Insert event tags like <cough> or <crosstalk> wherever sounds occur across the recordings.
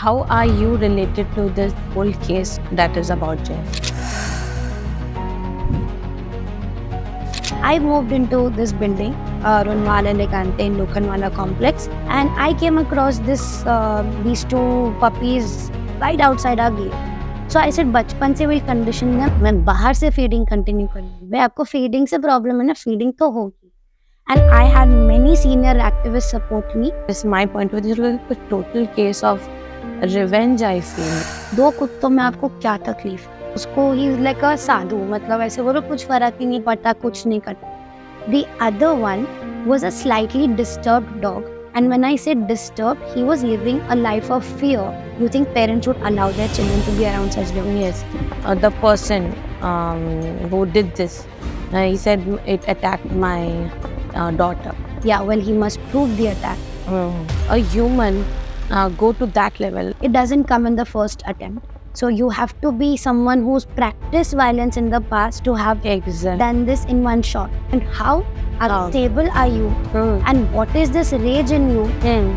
How are you related to this whole case that is about Jai? I moved into this building, uh, Runwal Elegante in Lokhandwala complex, and I came across this uh, these two puppies right outside our gate. So I said, "Bachpan se will condition them. When bahar se feeding continue karu, mein aapko feeding se problem hai na, feeding to hogi." And I had many senior activists support me. This my point of view. This was a total case of revenge, I feel. दो कुत्तों में आपको क्या तकलीफ़ है? उसको ही like अ साधु मतलब ऐसे बोलो कुछ फ़र्क ही नहीं पड़ता कुछ नहीं करता the other one was a slightly disturbed dog and when i said disturbed he was living a life of fear you think parents would allow their children to be around such dogs Yes. Uh, the person um, who did this, uh, he said it attacked my uh, daughter. yeah well he must prove the attack A human uh, go to that level. it doesn't come in the first attempt so you have to be someone who's practiced violence in the past to have Exactly. done this in one shot and how How? stable are you and what is this rage in you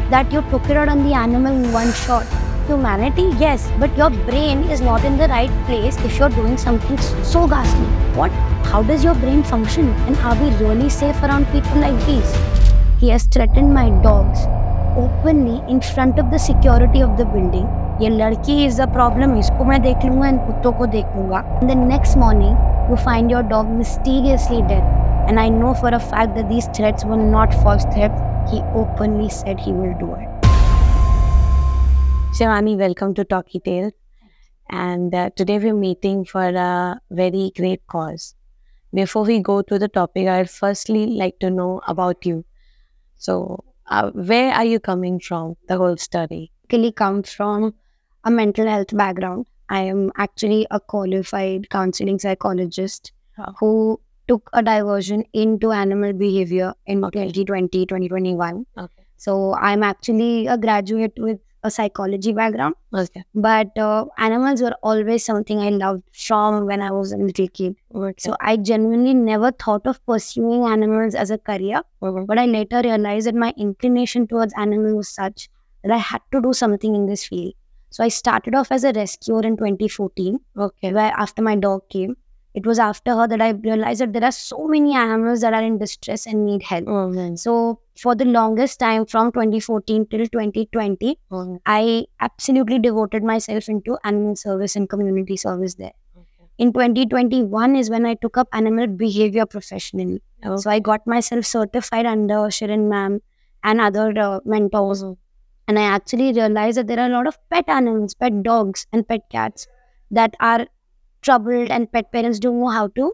that you took it out on the animal in one shot. Humanity, yes, but your brain is not in the right place if you're doing something so ghastly. What? How does your brain function? And are we really safe around people like these? He has threatened my dogs openly in front of the security of the building ये लड़की is the problem इसको मैं देख लूंगा इन कुत्तों को देख लूंगा the next morning you find your dog mysteriously dead and I know for a fact that these threats were not false he he openly said he will do it Shivani, welcome to Talky Tails. And uh, today we're meeting for a very great cause. Before we go to the topic, I'd firstly like to know about you. So, uh, where are you coming from? The whole story. Basically, come from a mental health background. I am actually a qualified counseling psychologist Oh. who took a diversion into animal behavior in Okay. 2020, 2021. Okay. So I'm actually a graduate with a psychology background. Okay. but uh, animals were always something I loved from when I was a little kid. So I genuinely never thought of pursuing animals as a career, but I later realized that my inclination towards animals was such that I had to do something in this field. So I started off as a rescuer in 2014, okay. where after my dog came, it was after her that I realized that there are so many animals that are in distress and need help. Mhm. So for the longest time, from 2014 till 2020, Mhm. I absolutely devoted myself into animal service and community service there. Okay. In 2021 is when I took up animal behavior professionally. So I got myself certified under Shirin ma'am and other uh, mentors. Mhm. And I actually realized that there are a lot of pet animals, pet dogs, and pet cats that are troubled, and pet parents don't know how to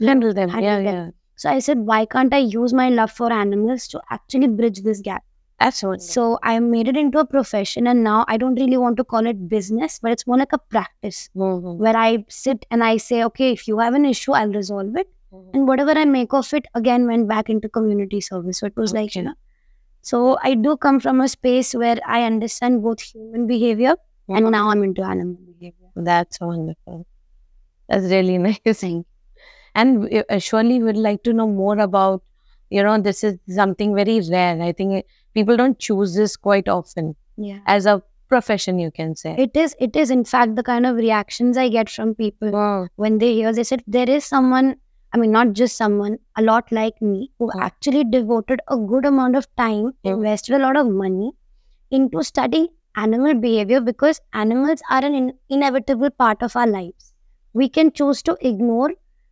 Handle them. Handle yeah, them. yeah. So I said, why can't I use my love for animals to actually bridge this gap? That's wonderful. So I made it into a profession, and now I don't really want to call it business, but it's more like a practice Mhm. where I sit and I say, okay, if you have an issue, I'll resolve it. Mhm. And whatever I make of it, again, went back into community service. So it was like, you know. So I do come from a space where I understand both human behavior and Mhm. now I'm into animal behavior. That's wonderful. That's really <laughs> nice. And surely we- uh, surely would like to know more about, you know, this is something very rare. I think people don't choose this quite often Yeah. as a profession, you can say. It is, it is in fact the kind of reactions I get from people Oh, when they hear, they said, there is someone, I mean, not just someone, a lot like me who Mm. actually devoted a good amount of time, Mm. invested a lot of money into studying animal behavior because animals are an in- inevitable part of our lives. We can choose to ignore,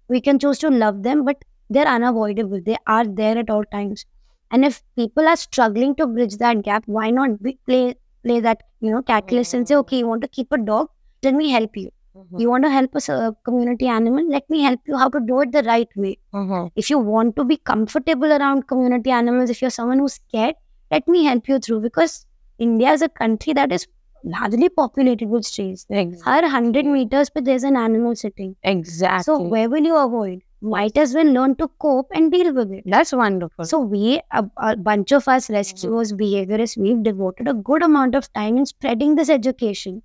we can choose to love them, but they're unavoidable. They are there at all times. And if people are struggling to bridge that gap, why not be, play play that you know catalyst and say, Mm. okay, you want to keep a dog, let me help you. mhm, You want to help a s- community animal, let me help you how to do it the right way. mhm. If you want to be comfortable around community animals, if you're someone who's scared, let me help you through because India is a country that is largely populated with strays. Ex- Her 100 meters, but there's an animal sitting. Exactly. So where will you avoid? Might as well learn to cope and deal with it. That's wonderful. So we, a, a bunch of us rescuers, behaviorists, we've devoted a good amount of time in spreading this education.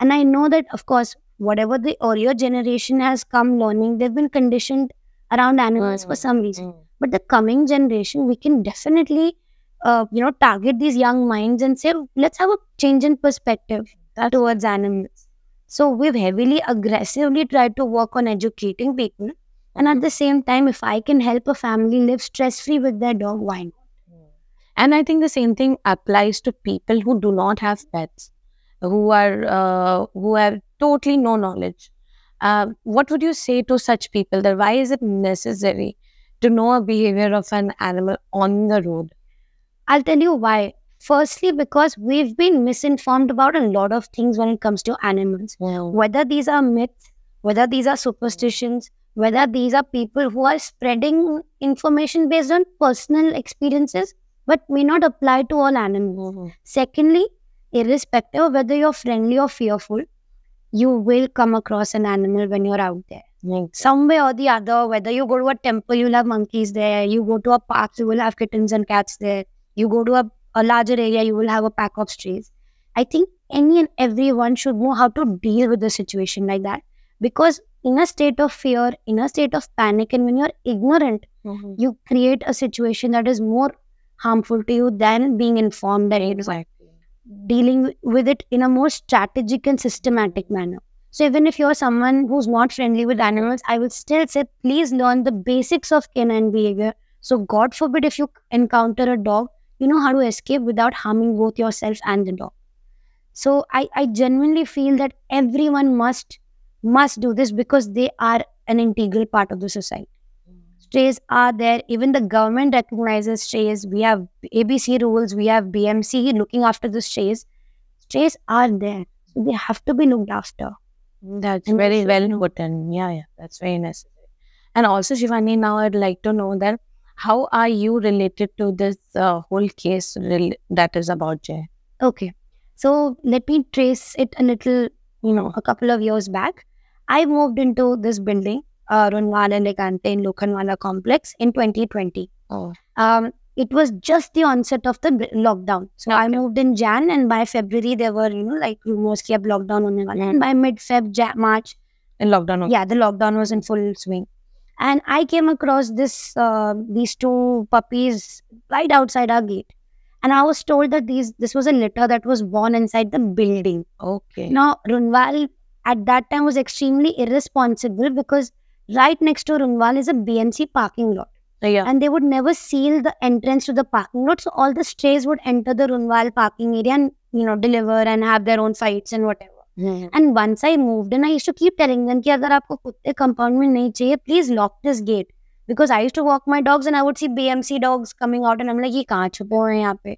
And I know that, of course, whatever the earlier generation has come learning, they've been conditioned around animals for Mm, some reason. Mm. But the coming generation, we can definitely uh, you know, target these young minds and say, let's have a change in perspective towards animals. So we've heavily, aggressively tried to work on educating people. And at the same time, if I can help a family live stress free with their dog, why not? And I think the same thing applies to people who do not have pets, who are uh, who have totally no knowledge. Uh, what would you say to such people? That why is it necessary to know a behavior of an animal on the road? I'll tell you why. Firstly, because we've been misinformed about a lot of things when it comes to animals. Yeah. Whether these are myths, whether these are superstitions, whether these are people who are spreading information based on personal experiences but may not apply to all animals. Mhm. Secondly, irrespective of whether you're friendly or fearful, you will come across an animal when you're out there. Yeah. Some way or the other, whether you go to a temple, you'll have monkeys there. You go to a park, you will have kittens and cats there. You go to a, a larger area, you will have a pack of strays. I think any and everyone should know how to deal with a situation like that. Because in a state of fear, in a state of panic, and when you're ignorant, Mhm. you create a situation that is more harmful to you than being informed and Exactly. dealing with it in a more strategic and systematic manner. So even if you're someone who's not friendly with animals, I would still say please learn the basics of canine behavior. So God forbid if you encounter a dog, you know how to escape without harming both yourself and the dog. So I, I genuinely feel that everyone must must do this because they are an integral part of the society. Strays are there. Even the government recognizes strays. We have ABC rules. We have BMC looking after the strays. Strays are there. So they have to be looked after. Mm, that's And very well put in. Yeah, yeah, that's very necessary. And also, Shivani, now I'd like to know that how are you related to this uh, whole case that is about Jay? Okay. So let me trace it a little, you know, a couple of years back. I moved into this building, uh, Runwal Elegante in Lokhandwala complex in 2020. Oh. Um, it was just the onset of the lockdown. So okay. I moved in Jan and by February there were, you know, like rumors kept lockdown on and by mid-Feb, March. And lockdown. Yeah, the lockdown was in full swing. And I came across this uh, these two puppies right outside our gate, and I was told that these this was a litter that was born inside the building. Okay. Now Runwal at that time was extremely irresponsible because right next to Runwal is a BMC parking lot, yeah. and they would never seal the entrance to the parking lot, so all the strays would enter the Runwal parking area and you know deliver and have their own fights and whatever. And once I moved and I to keep telling them कि अगर आपको कुत्ते compound में नहीं चाहिए please lock this gate because I to walk my dogs and I would see B M C dogs coming out and हम like ये कहाँ छुपे हुए हैं यहाँ पे?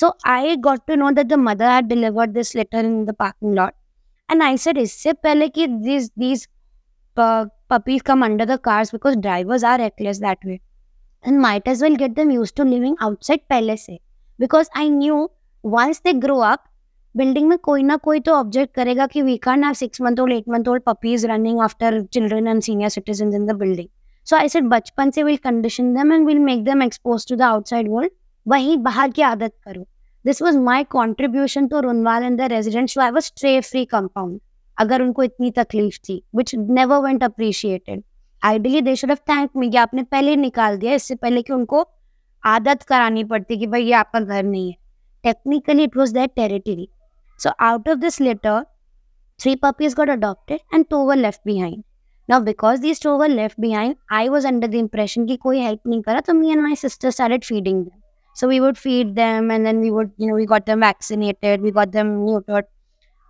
So I got to know that the mother had delivered this letter in the parking lot and I said इससे पहले कि this this puppies come under the cars because drivers are reckless that way. And might as well get them used to living outside palace. Because I knew once they grow up, building में कोई ना कोई तो object करेगा कि we can have six month old eight month old puppies running after children and senior citizen in the building so I said बचपन से will condition them and will make them expose to the outside world वहीं बाहर की आदत करो. This was my contribution to Runwal and the residents to have a stray free compound अगर उनको इतनी तकलीफ़ थी which never went appreciated ideally they should have thank me आपने पहले निकाल दिया, इससे पहले कि उनको आदत करानी पड़ती कि भाई ये आपका घर नहीं है। Technically it was that territory So out of this litter, three puppies got adopted and two were left behind. Now, because these two were left behind, I was under the impression that koi help nahi kara, so me and my sister started feeding them. So we would feed them and then we would, you know, we got them vaccinated, we got them neutered.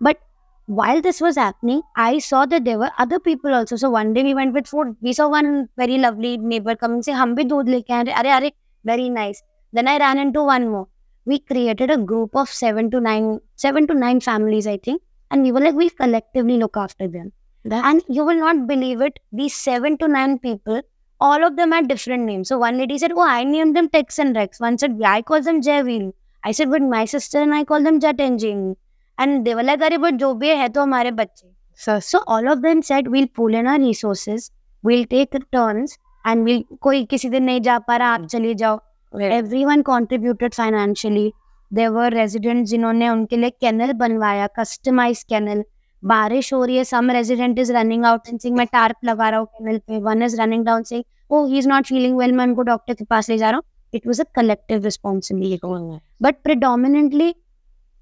But while this was happening, I saw that there were other people also. So one day we went with food. We saw one very lovely neighbor come and say, Hum bhi dood leke hai. Are, are, very nice. Then I ran into one more we created a group of seven to nine, seven to nine families, I think, and we were like, we'll collectively look after them. That- And you will not believe it. These seven to nine people, all of them had different names. So one lady said, "Oh, I named them Tex and Rex." One said, "I call them Jayveen." I said, "But my sister and I call them Jet and Jamie." And they were like, "अरे but जो भी है तो हमारे बच्चे." So, So all of them said, "We'll pool in our resources. We'll take turns, and we'll कोई किसी दिन नहीं जा पा रहा आप चले जाओ." everyone contributed financially were resident जिन्होंने उनके लिए कैनल बनवाया कस्टमाइज कैनल बारिश हो रही है some resident is running out and Singh मैं टार्प लगा रहा हूँ कैनल पे. One is running down Singh oh he is not feeling well मैं उनको डॉक्टर के पास ले जा रहा हूँ. It was a collective responsibility but predominantly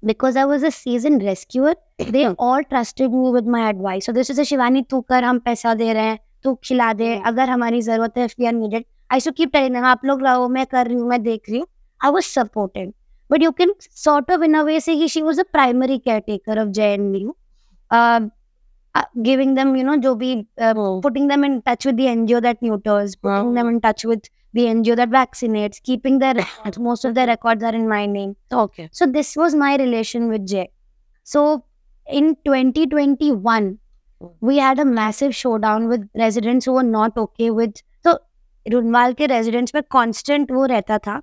because I was a season rescuer they all trusted me with my advice this is a Shivani तू कर हम पैसा दे रहे हैं तू खिला दे अगर हमारी ज़रूरत है if we are needed I should keep telling आप लोग रहो मैं कर रही हूँ मैं देख रही हूँ। I was supported but you can sort of in a way से she was a primary care taker of J N U giving them you know जो भी putting them in touch with the NGO that neuters putting them in touch with the NGO that vaccinates keeping the most of the records are in my name okay so this was my relation with J so in 2021 we had a massive showdown with residents who were not okay with Runwal के residents पे constant वो रहता था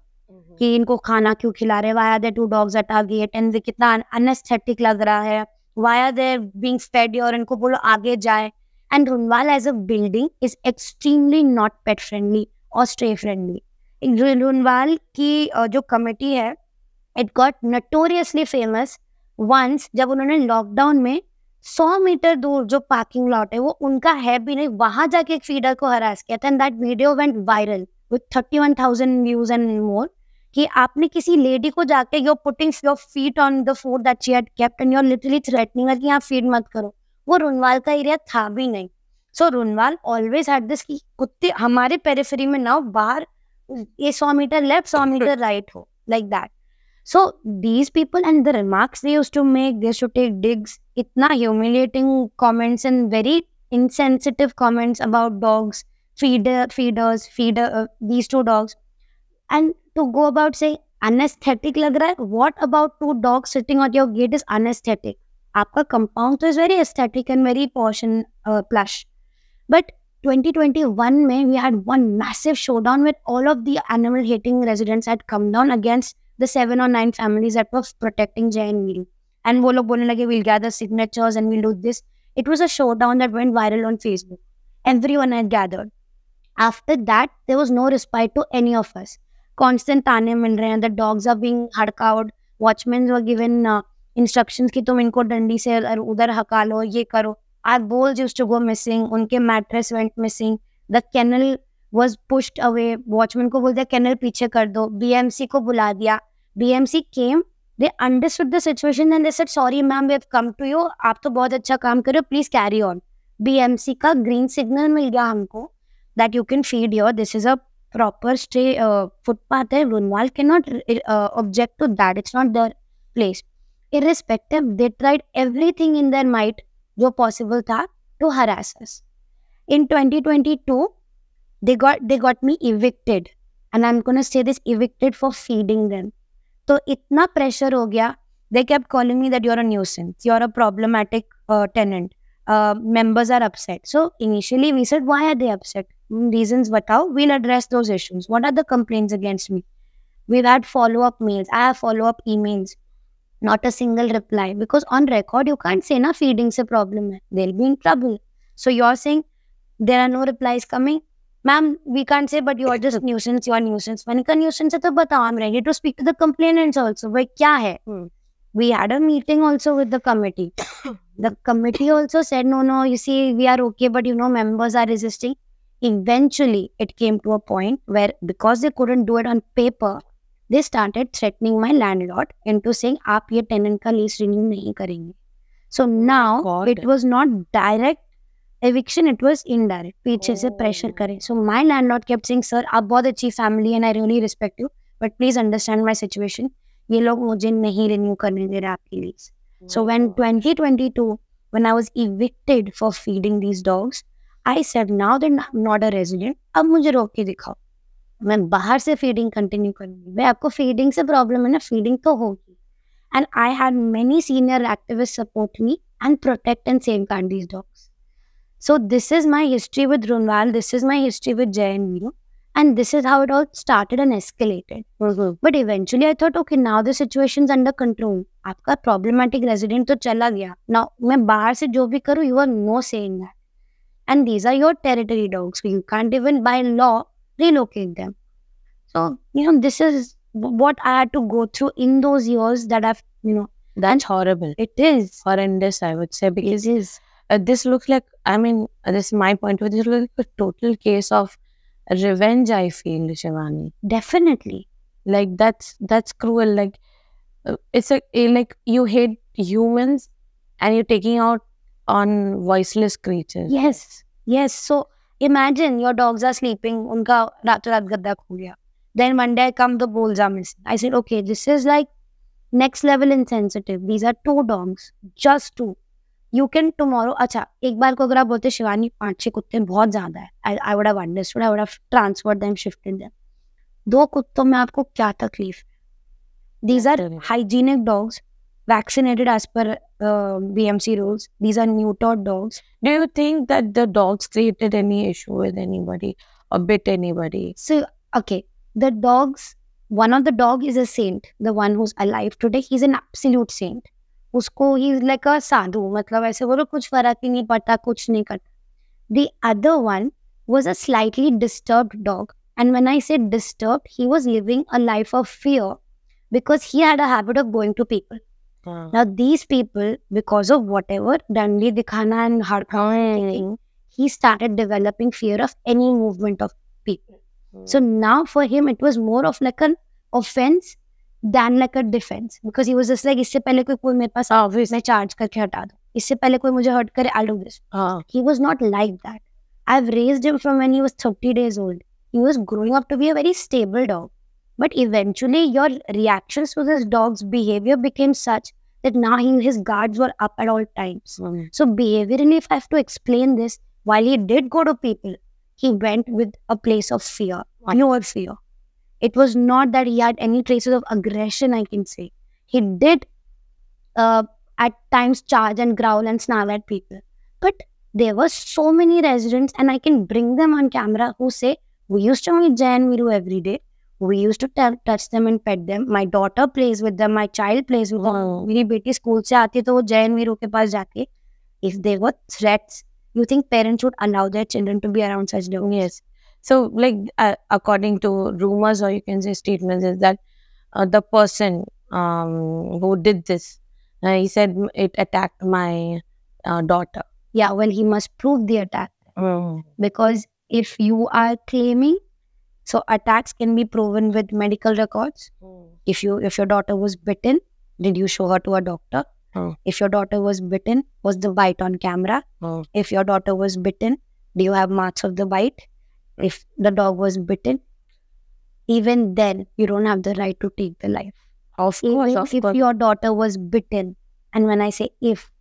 कि इनको खाना क्यों खिला रहे are there two dogs at our gate and कितना अनएस्थेटिक लग रहा है। आर देयर बीइंग फेड और इनको बोलो आगे जाए। And Runwal as a building is extremely not pet friendly और स्ट्रे फ्रेंडली रुनवाल की जो कमेटी है it got notoriously famous once जब उन्होंने लॉकडाउन में सौ मीटर दूर जो पार्किंग लॉट है वो उनका है भी नहीं। वहाँ जाके एक फीडर को हरास किया था। And that video went viral with thirty one thousand views and more कि आपने किसी लेडी को जाके your putting your feet on the food that she had kept and your literally threatening कि आप फ़ीड मत करो। वो रुनवाल का एरिया था भी नहीं। So Runwal always had this कि कुत्ते हमारे पेरिफेरी में ना बाहर ये सौ मीटर लेफ़्ट सौ <laughs> मीटर राइट हो like that so these people and the remarks they use to make they to take digs इतना humiliating comments and very insensitive comments about dogs feeder feeders feeder uh, these two dogs and to go about saying anesthetic lag raha hai what about two dogs sitting at your gate is anesthetic आपका compound तो is very aesthetic and very posh and uh, plush but 2021 में we had one massive showdown with all of the animal hating residents had come down against The seven और nine families that was protecting Jay and and वो लोग बोलने लगे will gather signatures and will do this it was a showdown that went viral on Facebook everyone had gathered after that there was no respite to any of us constant ताने मिल रहे हैं. The dogs are being हड़काउड watchman were given instructions कि तुम इनको डंडी से उधर हका लो, ये करो। Our bowls used to go missing उनके mattress went missing the kennel was pushed away watchman को बोल दिया कैनल पीछे कर दो. बीएमसी को बुला दिया। BMC came they understood the situation and they said sorry ma'am we have come to you आप तो बहुत अच्छा काम कर रहे हो. प्लीज़ कैरी ऑन बीएमसी का ग्रीन सिग्नल मिल गया हमको that you can feed your this is a proper stay footpath है. लोनवाल can not object to that it's not their place irrespective, they tried everything in their might जो possible था to harass in twenty twenty two they got they got me evicted. And i'm going to say this evicted for feeding them. So itna pressure ho gaya. They kept calling me that you're a nuisance. You're a problematic uh, tenant. Uh, members are upset. So initially we said why are they upset? Hmm, reasons but we'll address those issues. What are the complaints against me? We've had follow-up mails. I have follow-up emails. Not a single reply. Because on record you can't say na feeding's a problem. They'll be in trouble. So you're saying there are no replies coming? Ma'am, we can't say, but you're just nuisance, you're nuisance. मैंने कहा nuisance है तो बताओ, I'm ready to speak to the complainants also. भाई क्या है? Hmm. We had a meeting also with the committee. <coughs> the committee also said, no, no, you see, we are okay, but you know, members are resisting. Eventually, it came to a point where because they couldn't do it on paper, they started threatening my landlord into saying, आप ये tenant का lease renew नहीं करेंगे. So now God. it was not direct eviction, it was indirect. पीछे से pressure Oh. करें. So my landlord kept saying, sir, आप बहुत अच्छी family and I really respect you, but please understand my situation. ये लोग मुझे नहीं renew करने दे रहे आपकी lease. So when 2022, when I was evicted for feeding these dogs, I said now that I'm not a resident, अब मुझे रोक के दिखाओ मैं बाहर से फीडिंग कंटिन्यू करूँगी भाई आपको फीडिंग से प्रॉब्लम है ना फीडिंग तो होगी and I had many senior activist support me and protect and safeguard these dogs So this is my history with Runwal. This is my history with Jai and Veeru. And this is how it all started and escalated. Mm-hmm. But eventually I thought, okay, now the situation's under control. आपका problematic resident तो चला गया. Now मैं बाहर से जो भी करूँ, you are no saying that. And these are your territory dogs. So you can't even by law relocate them. So you know this is what I had to go through in those years that I've you know. That's horrible. It is horrendous, I would say, because it is uh, this looks like, I mean, uh, this is my point of view, this looks like a total case of revenge. I feel Shivani. Definitely. Like that's that's cruel. Like uh, it's a, a like you hate humans and you're taking out on voiceless creatures. Yes. Yes. So imagine your dogs are sleeping. Unka raat raat gadda kho gaya. Then one day I come the bowls are missing. I said, okay, this is like next level insensitive. These are two dogs, just two. You can tomorrow अच्छा एक बार को अगर आप बोलते शिवानी पाँच छह कुत्ते बहुत ज़्यादा है I would have understood I would have transfer them shifted them दो कुत्तों में आपको क्या तकलीफ़ these are hygienic dogs vaccinated as per uh, BMC rules. These are neutered dogs. Do you think that the dogs created any issue with anybody or bit anybody? So, okay, the dogs, one of the dog is a saint. The one who's alive today, he's an absolute saint. उसको ही like अ साधु मतलब ऐसे बोलो कुछ फ़र्क ही नहीं पड़ता कुछ नहीं करता the other one a slightly disturbed dog. And when I say disturbed, he was living a life of fear because he had a habit of going to people. Uh. Now, these people, because of whatever, Dandi Dikhana and Harkhan, he started developing fear of any movement of people. Mm. So now for him, it was more of like an offense then like a defence because he was just like इससे पहले कोई कोई मेरे पास obvious मैं charge करके हटा दो इससे पहले कोई मुझे हर्ट करे I do this he was not like that I have raised him from when he was 30 days old he was growing up to be a very stable dog but eventually your reactions to this dog's behavior became such that now he, his guards were up at all times mm. so behaviorally if i have to explain this while he did go to people he went with a place of fear pure fear It was not that he had any traces of aggression, I can say. He did uh, at times charge and growl and snarl at people. But there were so many residents, and I can bring them on camera who say, We used to meet Jai and Veeru every day. We used to touch them and pet them. My daughter plays with them. My child plays with them. मेरी If there were threats, you think parents would allow their children to be around such dogs? Yes. So, like uh, according to rumors or you can say statements, is that uh, the person um, who did this, uh, he said it attacked my uh, daughter. Yeah, well, he must prove the attack mm. because if you are claiming, so attacks can be proven with medical records. Mm. If you if your daughter was bitten, did you show her to a doctor? Mm. If your daughter was bitten, was the bite on camera? Hmm. If your daughter was bitten, do you have marks of the bite? If the dog was bitten, even then you don't have the right to take the life. Of course, even of if course. your daughter was bitten, and when I say if,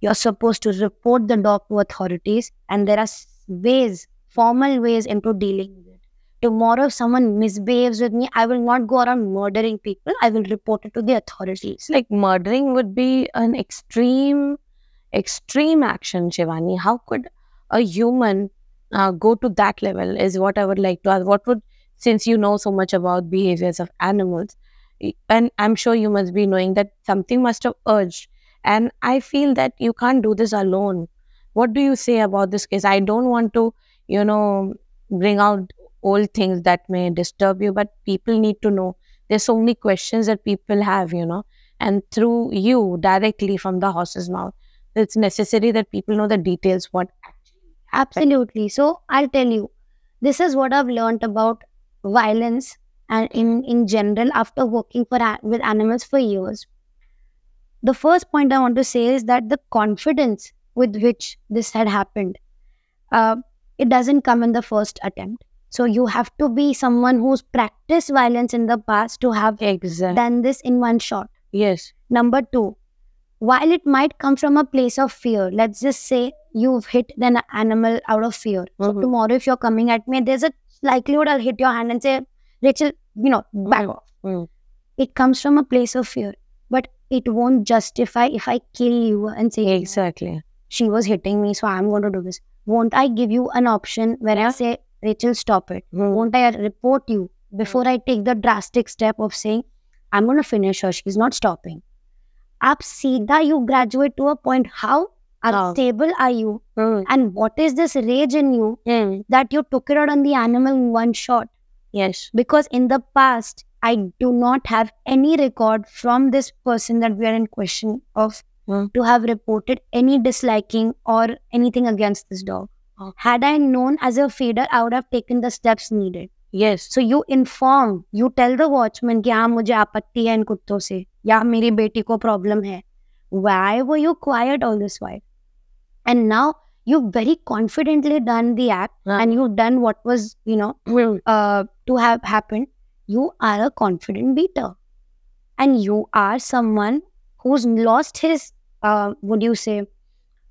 you're supposed to report the dog to authorities, and there are ways, formal ways into dealing with it. Tomorrow, if someone misbehaves with me, I will not go around murdering people. I will report it to the authorities. Like murdering would be an extreme, extreme action, Shivani. How could a human uh, go to that level is what I would like to ask. What would, since you know so much about behaviors of animals, and I'm sure you must be knowing that something must have urged. And I feel that you can't do this alone. What do you say about this case? I don't want to, you know, bring out old things that may disturb you, but people need to know. There's so many questions that people have, you know, and through you directly from the horse's mouth, it's necessary that people know the details what Absolutely. So I'll tell you, this is what I've learned about violence and in, in general after working for with animals for years. The first point I want to say is that the confidence with which this had happened, uh, it doesn't come in the first attempt. So you have to be someone who's practiced violence in the past to have exactly. done this in one shot. Yes. Number two, while it might come from a place of fear, let's just say you've hit an animal out of fear. Mm-hmm. So tomorrow, if you're coming at me, there's a likelihood I'll hit your hand and say, Rachel, you know, back mm-hmm. off. Mm-hmm. It comes from a place of fear, but it won't justify if I kill you and say, Exactly. She was hitting me, so I'm going to do this. Won't I give you an option where I say, Rachel, stop it? Mm-hmm. Won't I report you before I take the drastic step of saying, I'm going to finish her, she's not stopping? आप सीधा you graduate to a point how how stable are you mm. and what is this rage in you mm. that you took it out on the animal in one shot yes because in the past i do not have any record from this person that we are in question of mm. to have reported any disliking or anything against this dog Okay. Had I known as a feeder, I would have taken the steps needed. Yes. So you inform, you tell the watchman कि हाँ मुझे आपत्ति है इन कुत्तों से या मेरी बेटी को प्रॉब्लम है. Why were you quiet all this while? And now you've very confidently done the act Yeah. and you've done what was you know <clears throat> uh, to have happened. You are a confident beater, and you are someone who's lost his uh, what do you say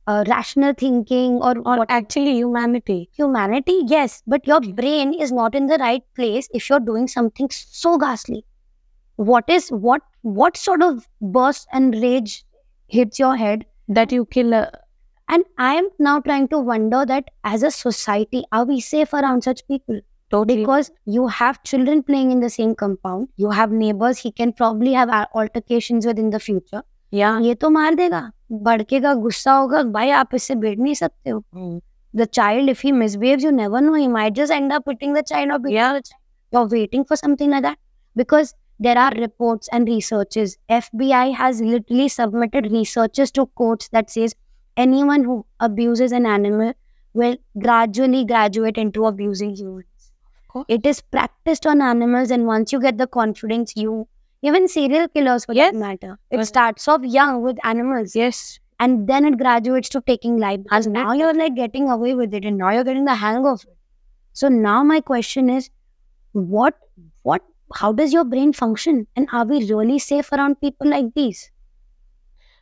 uh, rational thinking or, Or what actually humanity. humanity yes but your brain is not in the right place if you're doing something so ghastly what is what what sort of burst and rage hits your head That you kill a and i am now trying to wonder that as a society are we safe around such people totally because you have children playing in the same compound you have neighbors he can probably have al- altercations with in the future yeah. ये तो मार देगा भड़केगा गुस्सा होगा भाई आप इससे बैठ नहीं सकते हो Mm. the child, if he misbehaves, you never know. He might just end up hitting the child or beating Yeah. the child. You're waiting for something like that. there are reports and researches. FBI has literally submitted researches to courts that says anyone who abuses an animal will gradually graduate into abusing humans. It is practiced on animals, and once you get the confidence, you even serial killers for Yes. that matter. It starts off young with animals Yes. and then it graduates to taking life Hundred now you're like getting away with it and now you're getting the hang of it so now my question is what what how does your brain function and are we really safe around people like these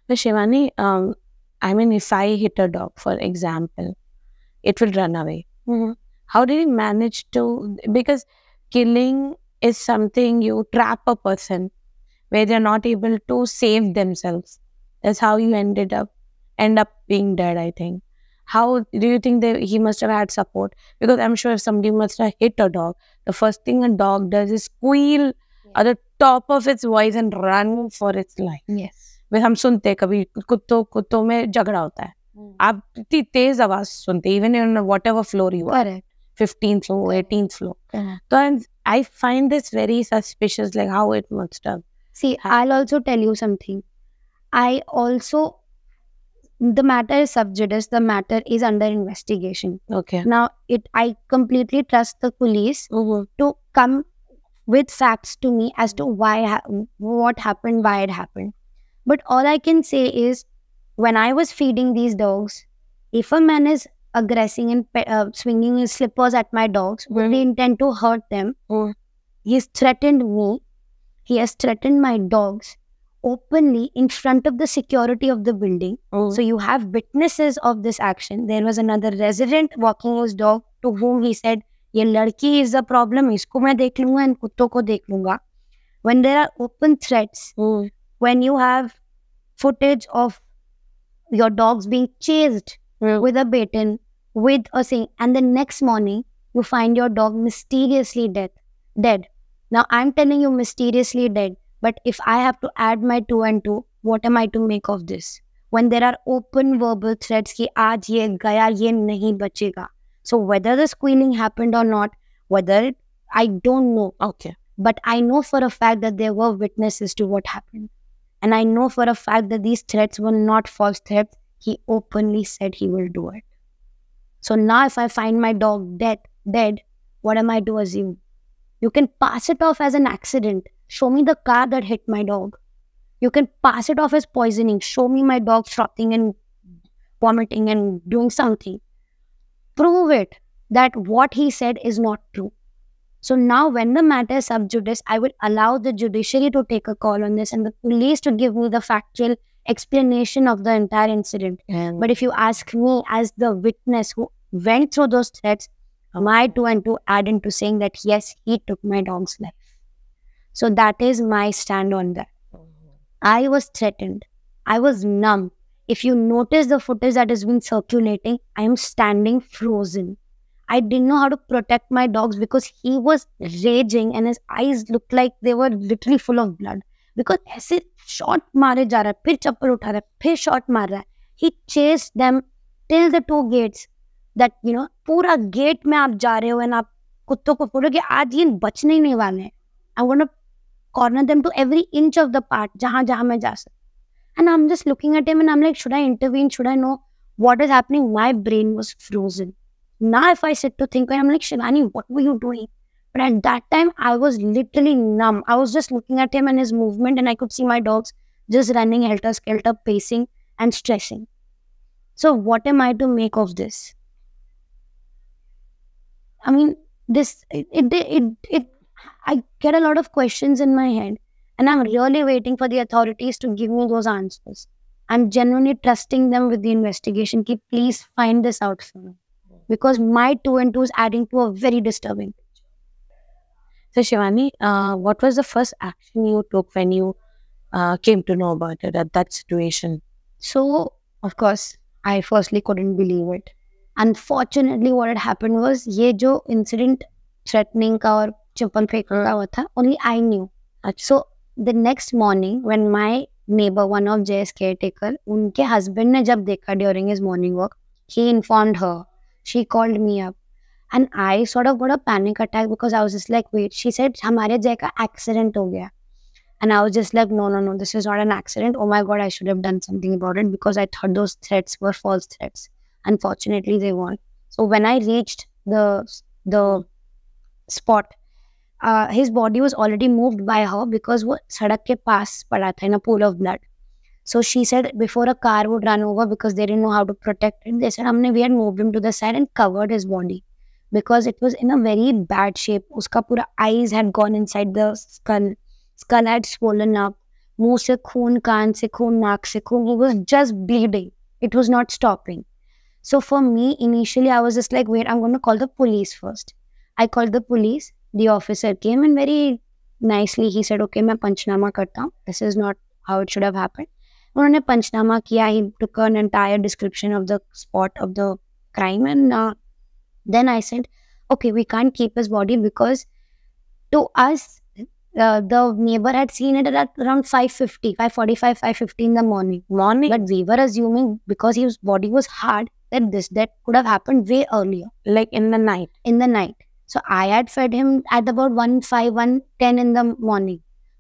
But Shivani, um, I mean, if I hit a dog, for example, it will run away. How did you manage to? Because killing is something you trap a person where they're not able to save themselves. That's how you ended up end up being dead. I think How do you think that he must have had support? Because I'm sure if somebody must have hit a dog, the first thing a dog does is squeal at the top of its voice and run for its life. yes वे हम सुनते हैं कभी कुत्तों कुत्तों में झगड़ा होता है आप इतनी तेज आवाज सुनते even in what ever floor you are correct fifteen floor eighteen floor Correct. तो आई find this very suspicious like how it must have see Ha- i'll also tell you something i also the matter is sub judice the matter is under investigation. Okay. Now it i completely trust the police to come with facts to me as to why ha- what happened why it happened. But all i can say is when i was feeding these dogs if a man is aggressing and pe- uh, swinging his slippers at my dogs with the intent to hurt them? Mm. he's threatened me. He has threatened my dogs openly in front of the security of the building so you have witnesses of this action. There was another resident walking his dog to whom he said, "ये लड़की is a problem. इसको मैं देख लूंगा इन कुत्तों को देख लूंगा." When there are open threats, when you have footage of your dogs being chased with a baton, with a thing, and the next morning you find your dog mysteriously dead. Dead. Now I'm telling you mysteriously dead. but if I have to add my two and two, what am I to make of this? When there are open verbal threats ki aaj ye gaya, ye nahi bachega. So whether the screening happened or not, whether it, I don't know. Okay. But I know for a fact that there were witnesses to what happened. And I know for a fact that these threats were not false threats. He openly said he will do it. So now if I find my dog dead, dead, what am I to assume? You can pass it off as an accident, Show me the car that hit my dog. You can pass it off as poisoning. Show me my dog frothing and vomiting and doing something. Prove it that what he said is not true. So now, when the matter is sub judice, I will allow the judiciary to take a call on this and the police to give me the factual explanation of the entire incident. And But if you ask me as the witness who went through those threats, my two and to add into saying that yes, he took my dog's life. So that is my stand on that. I was threatened. I was numb. If you notice the footage that has been circulating, I am standing frozen. I didn't know how to protect my dogs because he was raging and his eyes looked like they were literally full of blood. Because ऐसे shot मारे जा रहा है फिर चप्पल उठा रहा है फिर shot मार रहा है he chased them till the two gates that you know पूरा गेट में आप जा रहे हो and आप कुत्तों को बोलो कि आज ये बचने ही नहीं वाले हैं I want to corner them to every inch of the part, jahan jahan main ja And I'm just looking at him and I'm like, should I intervene? Should I know what is happening? My brain was frozen. Now if I sit to think, I'm like, Shivani, what were you doing? But at that time, I was literally numb. I was just looking at him and his movement and I could see my dogs just running helter-skelter, pacing and stressing. So what am I to make of this? I mean, this it it it, it I get a lot of questions in my head, and I'm really waiting for the authorities to give me those answers. I'm genuinely trusting them with the investigation. Keep please find this out for me because my two and two is adding to a very disturbing. So, Shivani, uh, what was the first action you took when you uh, came to know about it at that situation? So, of course, I firstly couldn't believe it. Unfortunately, what had happened was ये जो incident threatening का और चप्पल फेंक रहा हुआ था only I knew so the next morning when my neighbour one of Jay's caretaker उनके husband ने जब देखा during his morning walk he informed her she called me up and I sort of got a panic attack because I was just like wait she said हमारे जय का accident हो गया. And I was just like no no no this is not an accident oh my God I should have done something about it because I thought those threats were false threats unfortunately they weren't so when I reached the the spot uh, his body was already moved by her because वो सड़क के पास पड़ा था in a pool of blood. So she said before a car would run over because they didn't know how to protect it, they said हमने we had moved him to the side and covered his body because it was in a very bad shape. उसका पूरा eyes had gone inside the skull. Skull had swollen up. मुंह से खून कान से खून नाक से खून he was just bleeding. It was not stopping. So for me, initially, I was just like, wait, I'm going to call the police first. I called the police. The officer came and very nicely he said, okay, मैं पंचनामा करता हूँ. This is not how it should have happened. उन्होंने पंचनामा किया. He took an entire description of the spot of the crime and uh, then I said, okay, we can't keep his body because to us, uh, the neighbor had seen it at around 5.50, 5.45, 5.50 in the morning. Morning? But we were assuming because his body was hard that this that could have happened way earlier. Like in the night? In the night. So I had fed him at about 1, 5, 1, 10 in the morning.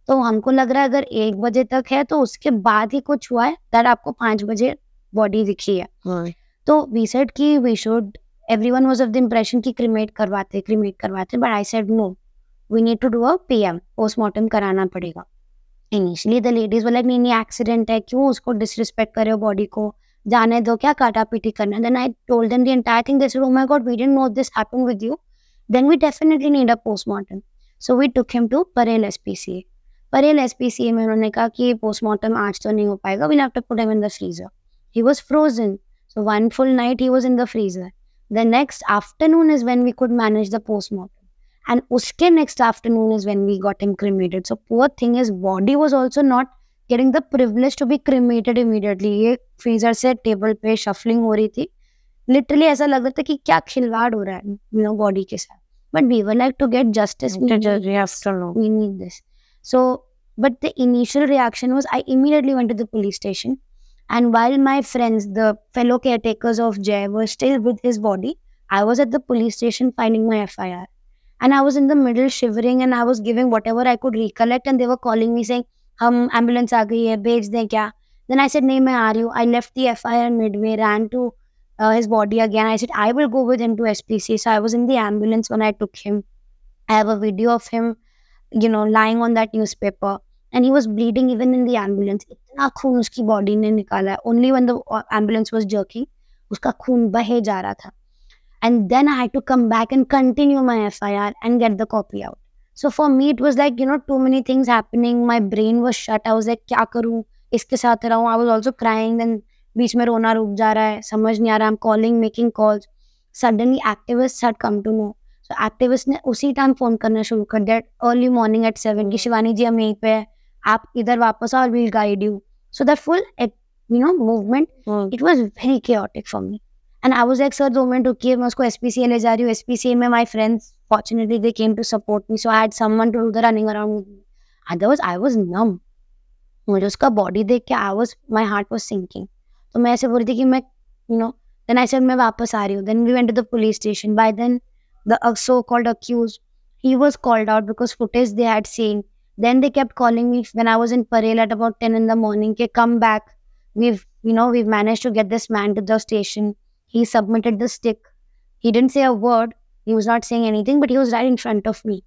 तो हमको लग रहा है अगर एक बजे तक है तो उसके बाद ही कुछ हुआ है दैट आपको पाँच बजे बॉडी दिखी है। हाँ. तो वी सेड कि we should everyone was of the impression की क्रिमेट करवाते क्रिमेट करवाते but I said no we need to do a PM postmortem कराना पड़ेगा। इनिशियली द लेडीज़ वाला नहीं नहीं एक्सीडेंट है क्यों उसको डिसरिस्पेक्ट करे हो बॉडी को? जाने दो क्या काटा पीटी करना then I told them the entire thing they said oh my God we didn't know this happened with you then we definitely need a postmortem. So we took him to Parel SPCA. Parel SPCA में उन्होंने कहा कि postmortem आज तो नहीं हो पाएगा. We'll have to put him in the freezer. He was frozen. So one full night he was in the freezer. The next afternoon is when we could manage the postmortem. And uske next afternoon is when we got him cremated. So poor thing, his body was also not getting the privilege to be cremated immediately. ये freezer से table पे shuffling हो रही थी. Literally ऐसा लग रहा था कि क्या खिलवाड़ हो रहा है यू नो बॉडी के साथ but we were like to get justice we need this. So, but the initial reaction was I immediately went to the police station. And while my friends, the fellow caretakers of Jay, were still with his body, I was at the police station filing my FIR. And I was in the middle shivering and I was giving whatever I could recollect. And they were calling me saying, हम ambulance आ गई है भेज दें क्या then I said नहीं मैं आ रही हूँ I left the FIR midway ran to uh, his body again I said I will go with him to SPC so I was in the ambulance when I took him I have a video of him you know lying on that newspaper and he was bleeding even in the ambulance इतना खून उसकी body ने निकाला है only when the uh, ambulance was jerking उसका खून बहे जा रहा था and then I had to come back and continue my FIR and get the copy out so for me it was like you know too many things happening my brain was shut I was like क्या करूँ इसके साथ रहूँ I was also crying then बीच में रोना रुक जा रहा है समझ नहीं आ रहा हम calling making calls suddenly activist had come to know so activist ने उसी टाइम फ़ोन करना शुरू कर दिया. अर्ली मॉर्निंग एट सेवन की शिवानी जी हम यहीं पे है. आप इधर वापस आओ we'll guide you so that full you know movement it was very chaotic for me and I was एक सर हाँ। दो मिनट रुकी है मैं उसको एस पी सी ले जा रही हूँ. एस पी सी में my friends fortunately they came to support me so I had someone to do the running around otherwise I was numb मुझे उसका बॉडी देख के I was my heart was sinking तो मैं ऐसे बोल रही थी कि मैं you know then I said मैं वापस आ रही हूँ then we went to the police station by then the uh, so-called accused he was called out because footage they had seen then they kept calling me when i was in parel at about 10 in the morning okay come back we've you know we've managed to get this man to the station he submitted the stick He didn't say a word. He was not saying anything, but he was right in front of me.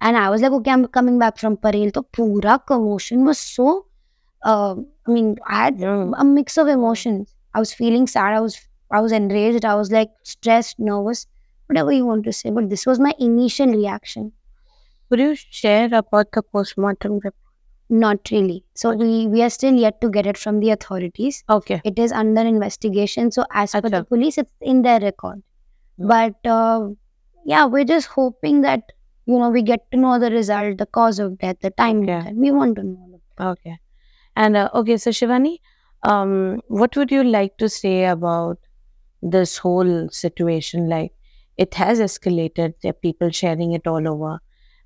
And I was like, okay, I'm coming back from Parel. So pura commotion was so, uh, I mean, I had a mix of emotions. I was feeling sad. I was, I was enraged. I was like stressed, nervous, whatever you want to say. But this was my initial reaction. Could you share about the postmortem report? Not really. So we, we are still yet to get it from the authorities. Okay. It is under investigation. So as per the police, it's in their record. Hmm. But uh, yeah, we're just hoping that you know we get to know the result, the cause of death, the time Okay. We want to know. Okay. And uh, okay, so Shivani, um, what would you like to say about this whole situation? Like, it has escalated. There are people sharing it all over.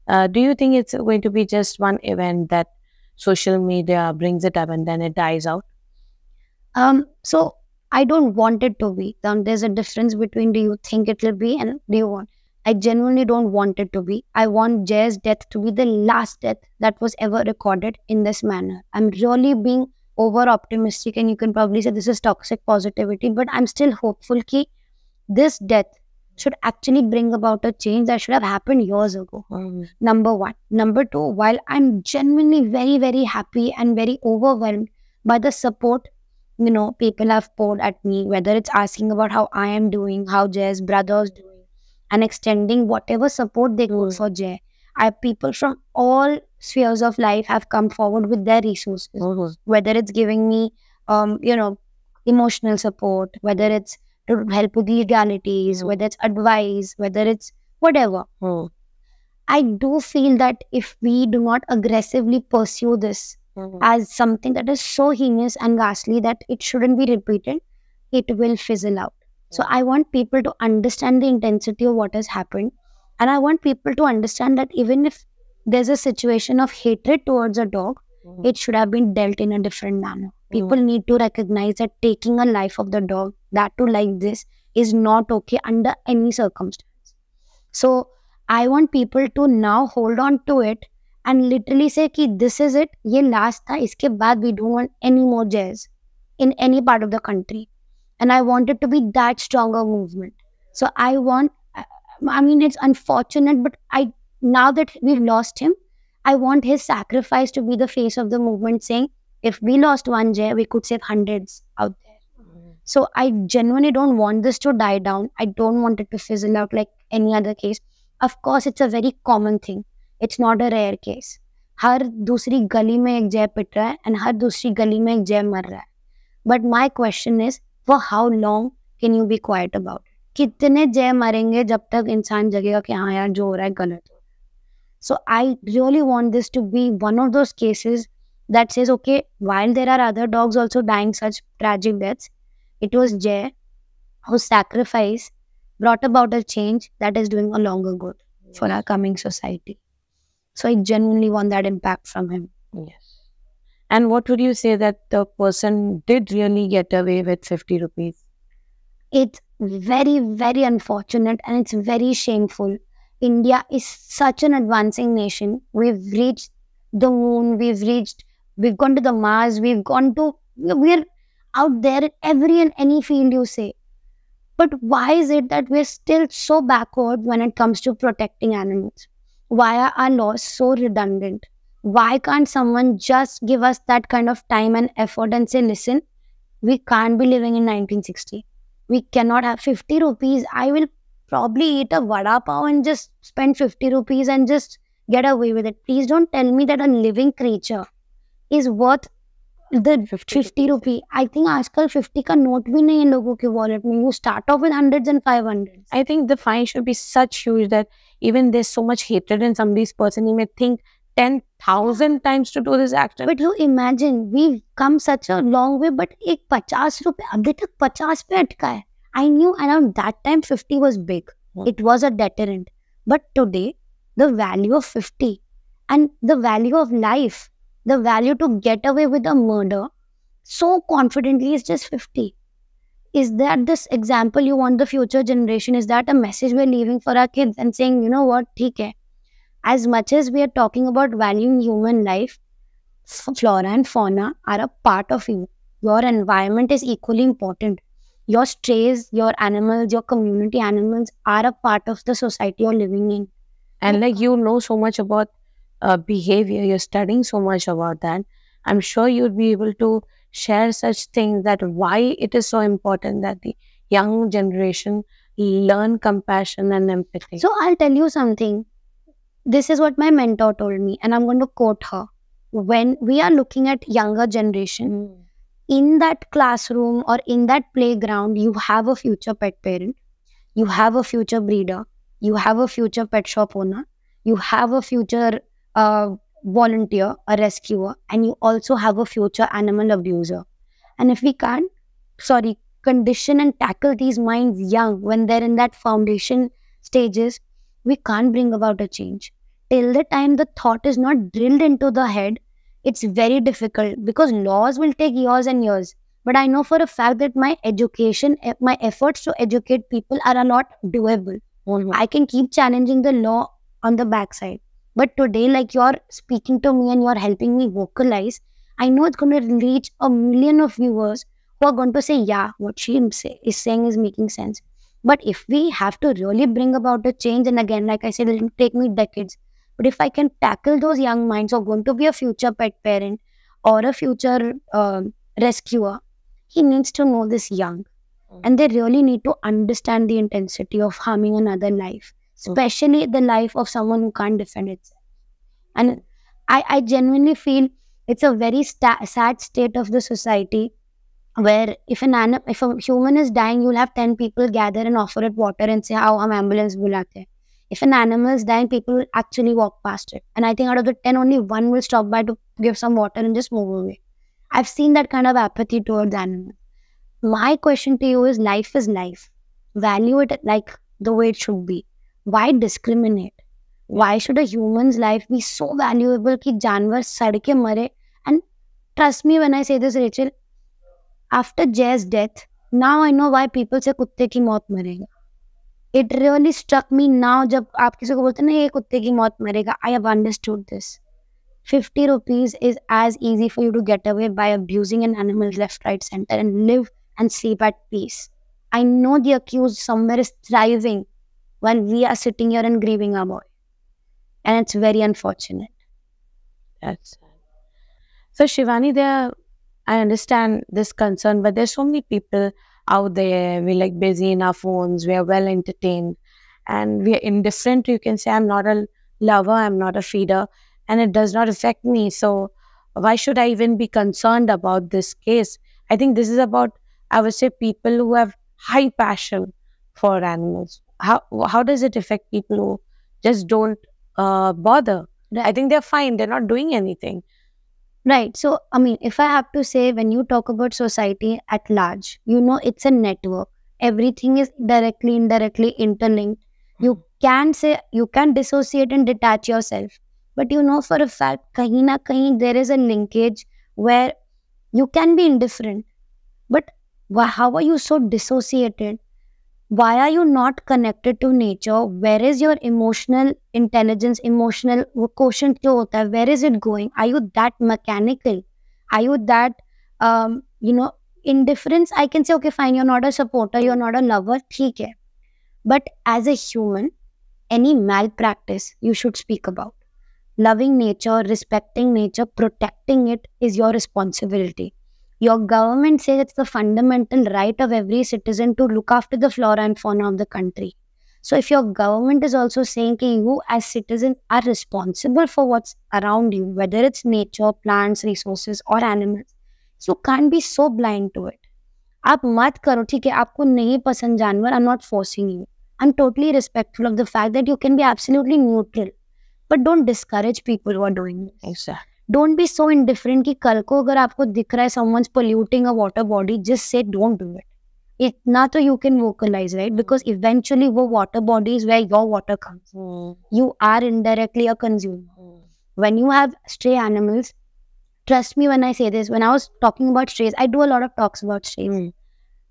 Uh, do you think it's going to be just one event that social media brings it up and then it dies out? Um, so I don't want it to be. Now, there's a difference between do you think it will be and do you want. I genuinely don't want it to be. I want Jai's death to be the last death that was ever recorded in this manner. I'm really being over optimistic, and you can probably say this is toxic positivity, but I'm still hopeful that this death should actually bring about a change that should have happened years ago Mm. number one. Number two, while I'm genuinely very, very happy and very overwhelmed by the support, you know, people have poured at me, whether it's asking about how I am doing, how Jai's brother's doing, and extending whatever support they could Mm. for Jai. I people from all spheres of life have come forward with their resources, Mhm. whether it's giving me, um, you know, emotional support, whether it's to help with the legalities, Mm. whether it's advice, whether it's whatever. Mm. I do feel that if we do not aggressively pursue this Mhm. as something that is so heinous and ghastly that it shouldn't be repeated, it will fizzle out. So I want people to understand the intensity of what has happened. And I want people to understand that even if there's a situation of hatred towards a dog, mm-hmm. it should have been dealt in a different manner. Hmm. People mm-hmm. need to recognize that taking a life of the dog, that to like this, is not okay under any circumstance. So I want people to now hold on to it and literally say ki this is it, ye last tha, iske baad we don't want any more jazz in any part of the country and I want it to be that stronger movement. So I want, I mean, it's unfortunate, but I now that we've lost him, I want his sacrifice to be the face of the movement, saying if we lost one Jai, we could save hundreds out there. Mm. So I genuinely don't want this to die down. I don't want it to fizzle out like any other case. Of course, it's a very common thing. It's not a rare case. हर दूसरी गली में एक Jai पिट रहा है and हर दूसरी गली में एक Jai मर रहा है But my question is. For how long can you be quiet about? कितने जय मरेंगे जब तक इंसान जगेगा कि हाँ यार जो हो रहा So I really want this to be one of those cases that says, okay, while there are other dogs also dying such tragic deaths, it was Jai whose sacrifice brought about a change that is doing a longer good for our coming society. So I genuinely want that impact from him. Yes. And what would you say that the person did really get away with 50 rupees? It's very, very unfortunate and it's very shameful. India is such an advancing nation. We've reached the moon, we've reached, we've gone to the Mars, we've gone to, we're out there in every and any field you say. But why is it that we're still so backward when it comes to protecting animals? Why are our laws so redundant? Why can't someone just give us that kind of time and effort and say, listen, we can't be living in 1960. We cannot have 50 rupees. I will probably eat a vada pav and just spend 50 rupees and just get away with it. Please don't tell me that a living creature is worth the 50 50 rupee. I think आजकल 50 का note भी नहीं है लोगों के wallet में. You start off with hundreds and 500s. I think the fine should be such huge that even there's so much hatred in somebody's person, he may think 10,000 times to do this action. But you imagine, we've come such a long way, but एक पचास रुपए अभी तक पचास पे अटका है. I knew around that time 50 was big. Hmm. It was a deterrent. But today, the value of 50 and the value of life, the value to get away with a murder so confidently is just 50. Is that this example you want the future generation? Is that a message we're leaving for our kids and saying, you know what, ठीक है. As much as we are talking about valuing human life, flora and fauna are a part of you. Your environment is equally important. your strays, your animals, your community animals are a part of the society you're living in. And like you know so much about uh, behavior, you're studying so much about that. I'm sure you'd be able to share such things that why it is so important that the young generation learn compassion and empathy. So I'll tell you something. This is what my mentor told me, and I'm going to quote her. When we are looking at younger generation, Mm. in that classroom or in that playground, you have a future pet parent, you have a future breeder, you have a future pet shop owner, you have a future uh, volunteer, a rescuer, and you also have a future animal abuser. And if we can't, sorry, condition and tackle these minds young when they're in that foundation stages, we can't bring about a change. Till the time the thought is not drilled into the head, it's very difficult because laws will take years and years. But I know for a fact that my education, my efforts to educate people are a lot doable. Mhm. I can keep challenging the law on the backside. But today, like you're speaking to me and you're helping me vocalize, I know it's going to reach a million of viewers who are going to say, yeah, what she is saying is making sense. But if we have to really bring about a change, and again, like I said, it'll take me decades. But if I can tackle those young minds who are going to be a future pet parent or a future um rescuer, he needs to know this young. And they really need to understand the intensity of harming another life, especially the life of someone who can't defend itself. And I, I genuinely feel it's a very sta- sad state of the society where if an if a human is dying you'll have 10 people gather and offer it water and say how oh, ambulance bulate if an animal is dying people will actually walk past it. And i think out of the 10 only one will stop by to give some water and just move away. I've seen that kind of apathy towards animals. My question to you is life is life. Value it like the way it should be. Why discriminate? Why should a human's life be so valuable ki janwar sad ke mare? And trust me when i say this rachel after Jai's death, now I know why people say कुत्ते की मौत मरेगा. It really struck me now जब आप किसी को बोलते ना ये कुत्ते की मौत मरेगा. I have understood this. 50 rupees is as easy for you to get away by abusing an animal left, right, center and live and sleep at peace. I know the accused somewhere is thriving when we are sitting here and grieving our boy. And it's very unfortunate. That's sad. So, Shivani, there I understand this concern, but there's so many people out there. We're like busy in our phones, we are well entertained, and we are indifferent. You can say I'm not a lover, I'm not a feeder, and it does not affect me. So why should I even be concerned about this case? I think this is about I would say people who have high passion for animals. How how does it affect people who just don't uh, bother? I think they're fine. They're not doing anything. Right. So, I mean, if I have to say, when you talk about society at large, you know, it's a network. Everything is directly, indirectly interlinked. You hmm. can say, you can dissociate and detach yourself. But you know for a fact, kahin na kahin, there is a linkage where you can be indifferent. But how are you so dissociated? why are you not connected to nature? Where is your emotional intelligence emotional quotient kya hota hai? where is it going? Are you that mechanical? Are you that um, you know indifference? I can say okay fine you're not a supporter you're not a lover theek hai. but as a human any malpractice you should speak about. Loving nature respecting nature protecting it is your responsibility. Your government says it's the fundamental right of every citizen to look after the flora and fauna of the country. So if your government is also saying that you as citizens are responsible for what's around you, whether it's nature, plants, resources or animals, so you can't be so blind to it. आप मत करो ठीक है आपको नहीं पसंद जानवर आई not forcing you I am totally respectful of the fact that you can be absolutely neutral but don't discourage people who are doing Exactly. Don't be so indifferent कि कल को अगर आपको दिख रहा है someone's polluting a water body just say don't do it इतना तो you can vocalise right because eventually वो water body is where your water comes you are indirectly a consumer. When you have stray animals, trust me when I say this, when I was talking about strays, I do a lot of talks about strays.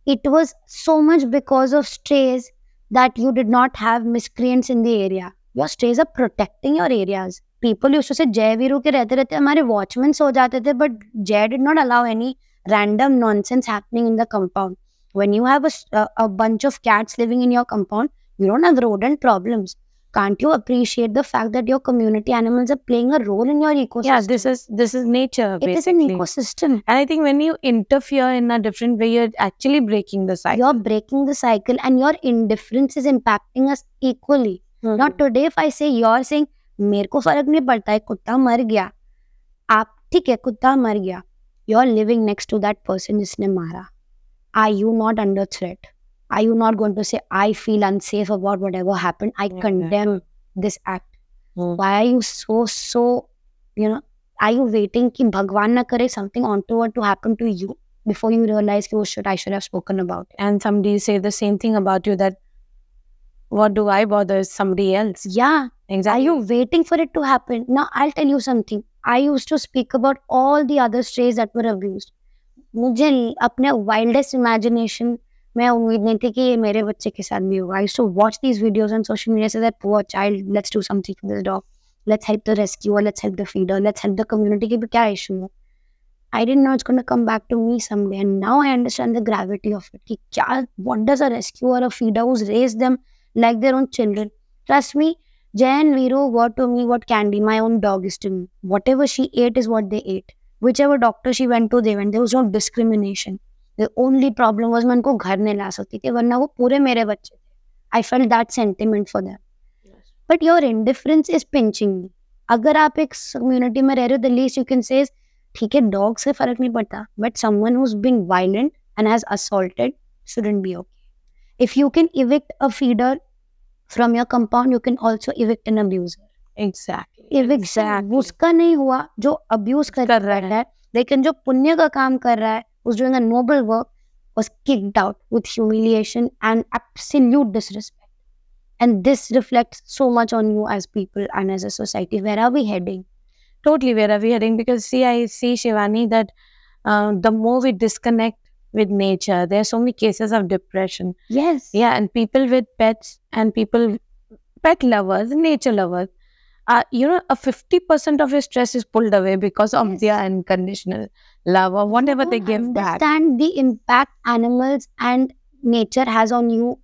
It was so much because of strays that you did not have miscreants in the area. Your strays are protecting your areas. People used to say जय वीरू के रहते रहते हमारे watchman सो जाते थे but Jai did not allow any random nonsense happening in the compound when you have a, s- a- a bunch of cats living in your compound, you don't have rodent problems. Can't you appreciate the fact that your community animals are playing a role in your ecosystem? Yeah, this is this is nature it is an basically. ecosystem. and I think when you interfere in a different way, you're actually breaking the cycle. You're breaking the cycle, and your indifference is impacting us equally. Mhm. Not today, if I say you're saying मेरे को फ़र्क नहीं पड़ता है कुत्ता मर गया। आप ठीक है कुत्ता मर गया। You are living next to that person जिसने मारा। I you not under threat I you not going to say I feel unsafe about whatever happen I condemn this act why are you so so you know I you waiting कि भगवान ना करे something on to what to happen to you before you realise की वो should I should have spoken about and some say the same thing about you that what do I bother is somebody else. yeah Exactly. Are you waiting for it to happen? Now, I'll tell you something. I used to speak about all the other strays that were abused. मुझे अपने wildest imagination में उम्मीद नहीं थी कि ये मेरे बच्चे के साथ भी होगा. I used to watch these videos on social media say that poor child, let's do something for this dog. Let's help the rescuer, let's help the feeder, let's help the community कि भी क्या issue है. I didn't know it's going to come back to me someday. And now I understand the gravity of it. कि क्या, what does a rescuer or a feeder who's raised them like their own children? Trust me, Jay and Viru were to me what Candy, my own dog, is to me. Whatever she ate is what they ate. Whichever doctor she went to, they went. There was no discrimination. The only problem was मैं उनको घर नहीं ला सकती थी वरना वो पूरे मेरे बच्चे थे. I felt that sentiment for them. But your indifference is pinching me. अगर आप एक community में रह रहे हो, least you can say is ठीक है dog से फ़र्क नहीं पड़ता. But someone who's being violent and has assaulted shouldn't be okay. If you can evict a feeder from your compound, you can also evict an abuser. exactly. eviction उसका नहीं हुआ जो अब्यूज कर, कर रहा रहा है लेकिन जो पुण्य का काम कर रहा है was doing a noble work was kicked out with humiliation and absolute disrespect and this reflects so much on you as people and as a society where are we heading Totally, where are we heading? Because see, I see Shivani that uh, the more we disconnect with nature, there are so many cases of depression. yes Yeah, and people with pets and people, pet lovers, nature lovers, uh, you know, a 50% of your stress is pulled away because of Yes. their unconditional love or whatever they don't give back. understand the impact animals and nature has on you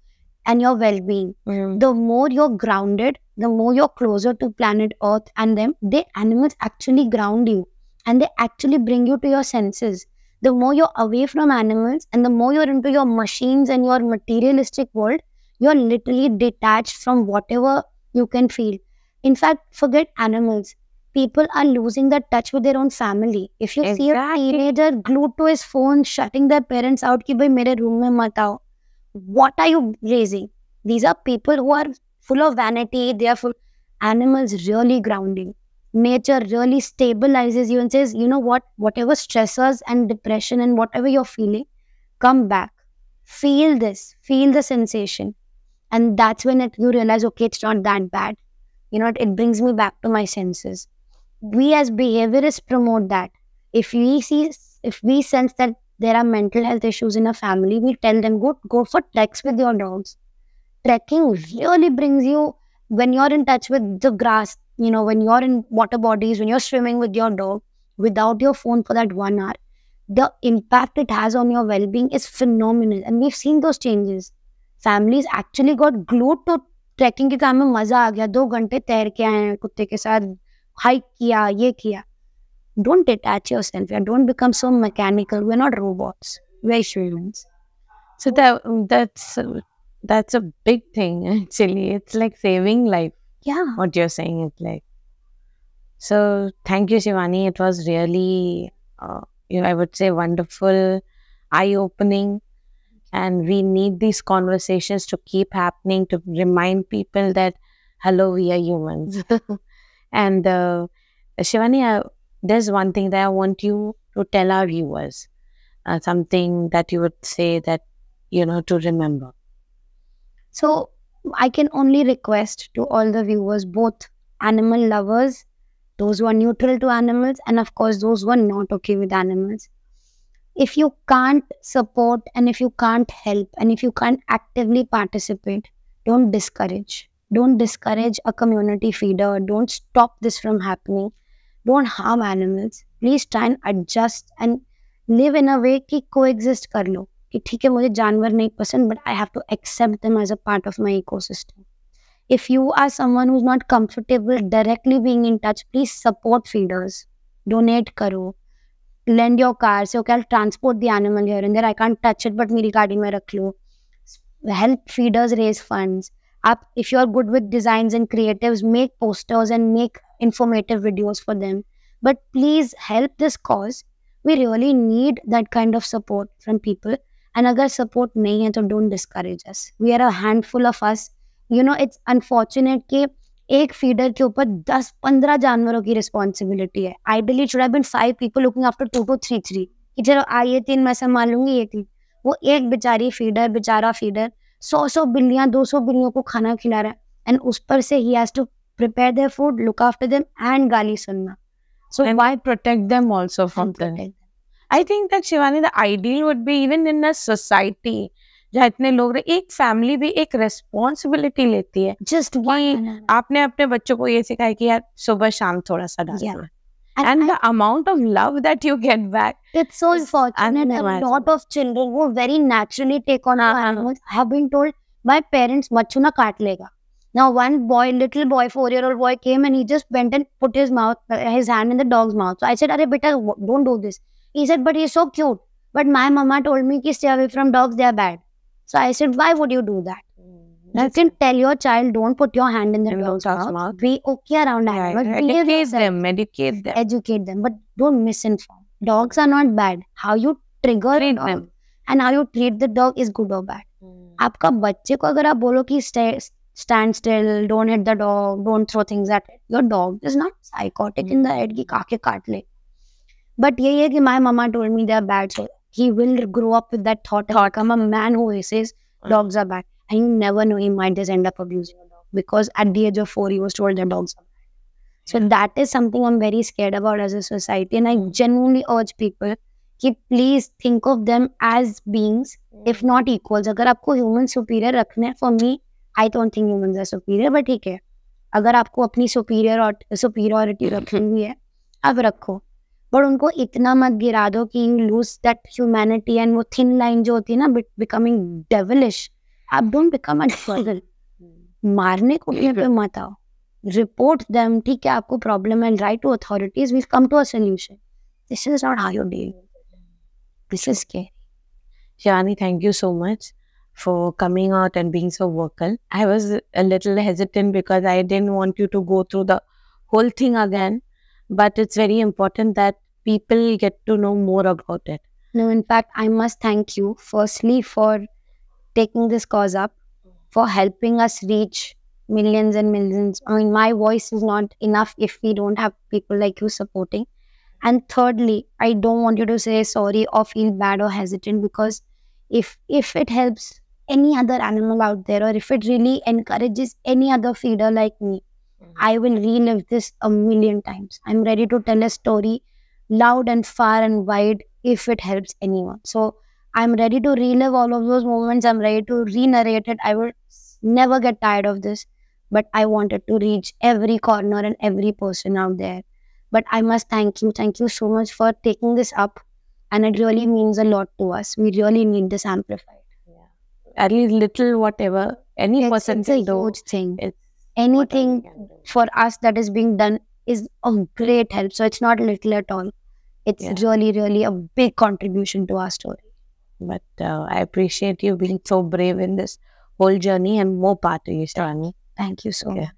and your well-being Mm. the more you're grounded, the more you're closer to planet Earth and them, the animals actually ground you and they actually bring you to your senses the more you're away from animals and the more you're into your machines and your materialistic world, you're literally detached from whatever you can feel. In fact, forget animals. People are losing that touch with their own family. If you exactly. see a teenager glued to his phone, shutting their parents out, ki bhai mere room mein mat aao. What are you raising? These are people who are full of vanity. They are full. Animals really grounding. Nature really stabilizes you and says, you know what? Whatever stressors and depression and whatever you're feeling, come back. Feel this. Feel the sensation. And that's when it, you realize, okay, it's not that bad. You know, it, it brings me back to my senses. We as behaviorists promote that. If we see, if we sense that there are mental health issues in a family, we tell them go go for treks with your dogs. Trekking really brings you when you're in touch with the grass. You know, when you're in water bodies, when you're swimming with your dog without your phone for that one hour, the impact it has on your well-being is phenomenal, and we've seen those changes. Families actually got glued to trekking के काम में मजा आ गया दो घंटे तैर के आए हैं कुत्ते के साथ हाइक किया ये किया don't detach yourself yeah don't become so mechanical we're not robots we're humans So that that's that's a big thing <laughs> actually. It's like saving life. yeah What you're saying is like. So thank you, Shivani. It was really, uh, you know, I would say, wonderful, eye-opening, and we need these conversations to keep happening to remind people that hello, we are humans. <laughs> and uh, Shivani, I, there's one thing that I want you to tell our viewers. Uh, something that you would say that you know to remember. So I can only request to all the viewers, both animal lovers, those who are neutral to animals, and of course, those who are not okay with animals. If you can't support and if you can't help and if you can't actively participate, don't discourage. Don't discourage a community feeder. Don't stop this from happening. Don't harm animals. Please try and adjust and live in a way that coexist kar lo. कि ठीक है, मुझे जानवर नहीं पसंद but I have to accept them as a part of my ecosystem if you are someone who is not comfortable directly being in touch please support feeders donate करो lend your car से okay transport the animal here in I can't touch it but मेरी गाड़ी में रख लो. Help feeders raise fund आप if you are good with design and creative make posters and make informative videos for them but please help this cause we really need that kind of support from people and अगर support नहीं है तो don't discourage us we are a handful of us you know it's unfortunate कि एक feeder के ऊपर दस पंद्रह जानवरों की रिस्पॉन्सिबिलिटी है. Ideally should have been five people looking after two two three three कि चलो आइए तीन मैं संभाल लूँगी ये तीन वो एक बेचारी फीडर बेचारा फीडर सौ सौ बिल्लियाँ दो सौ बिल्लियों को खाना खिला रहा है. एंड उस पर से ही has to prepare their food look after them and गाली सुनना. So why protect them also from that them? I think that Shivani, the ideal would be even in a society जहाँ इतने लोग रहे एक फैमिली भी एक रेस्पॉन्सिबिलिटी लेती है जस्ट आपने अपने बच्चों को ये सिखाया कि यार सुबह शाम थोड़ा सा डाल and, and the amount of love that you get back. It's so unfortunate. A lot of children who very naturally take on uh-huh. animals have been told by parents, machuna kaat lega. Now, one boy, little boy, four-year-old boy came and he just went and put his mouth, uh, his hand in the dog's mouth. So I said, "Arey beta, don't do this." He said, "But he's so cute." But my mama told me to stay away from dogs; they are bad. So I said, "Why would you do that?" You can tell your child, don't put your hand in the dog's mouth. mouth. Be okay around right. animals. Right. Educate them, educate them. Educate them, but don't misinform. Dogs are not bad. How you trigger treat them and how you treat the dog is good or bad. Hmm. आपका बच्चे को अगर आप बोलो कि stand still, don't hit the dog, don't throw things at it. Your dog is not psychotic in the head कि काके काट ले. बट यही है कि my mama told me they bad so he will grow up with that thought thought come a man who says dogs are bad I you never know he might just end up abusing a dog because at the age of 4 he was told that dogs are bad so that is something I am very scared about as a society and I genuinely urge people कि please think of them as beings if not equals अगर आपको human superior रखना है for me I don't think human are superior but ठीक है। अगर आपको अपनी सुपीरियर और सुपीरियरिटी रखनी है अब रखो। बट उनको इतना मत गिरा दो कि you lose that humanity and वो थिन लाइन जो होती है ना बिकमिंग डेविलिश आप डोंट बिकम अ मारने को भी पे मत आओ। रिपोर्ट देम ठीक है आपको प्रॉब्लम है write to authorities we come to a solution this is not how you deal this is के Shani, thank you so much for coming out and being so vocal. I was a little hesitant because I didn't want you to go through the whole thing again, but it's very important that people get to know more about it. No, in fact, I must thank you firstly for taking this cause up, for helping us reach millions and millions. I mean, my voice is not enough if we don't have people like you supporting. And thirdly, I don't want you to say sorry or feel bad or hesitant because if if it helps any other animal out there or if it really encourages any other feeder like me. I will relive this a million times. I'm ready to tell a story loud and far and wide if it helps anyone. So I'm ready to relive all of those moments. I'm ready to re-narrate it. I will never get tired of this. But I wanted to reach every corner and every person out there. But I must thank you. Thank you so much for taking this up. And it really means a lot to us. We really need this amplified. Yeah. At least little whatever any it's, person it's a do, huge thing. Anything for us that is being done is of great help. So it's not little at all. It's yeah. really, really a big contribution to our story. But uh, I appreciate you being so brave in this whole journey and more part of you, Shani. Thank you so much.